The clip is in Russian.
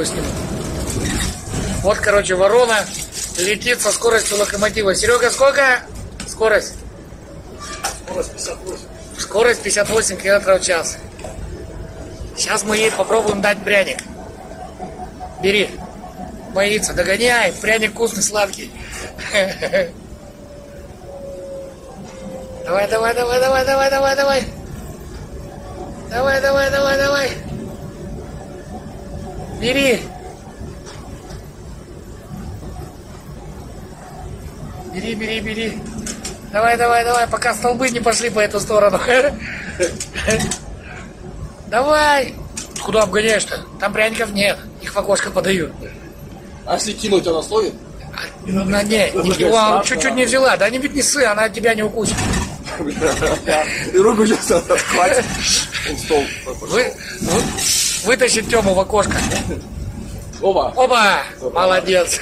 сниму. Вот, короче, ворона летит со скоростью локомотива. Серега, сколько? Скорость? Скорость 58. Скорость 58 км в час. Сейчас мы ей попробуем дать пряник. Бери. Боится, догоняй. Пряник вкусный, сладкий. Давай, давай, давай, давай, давай, давай, давай. Давай, давай, давай, давай. Бери. Бери, бери, бери. Давай, давай, давай, пока столбы не пошли по эту сторону. Давай. Куда обгоняешь-то? Там пряников нет. Их в окошко подают. А если кинуть, она словит? На, не, не, о, чуть-чуть не взяла. Да не ведь не сы, она тебя не укусит. И руку сейчас отхватит. Он стол. Вы, вы- вытащит Тему в окошко. Оба. Оба! Молодец.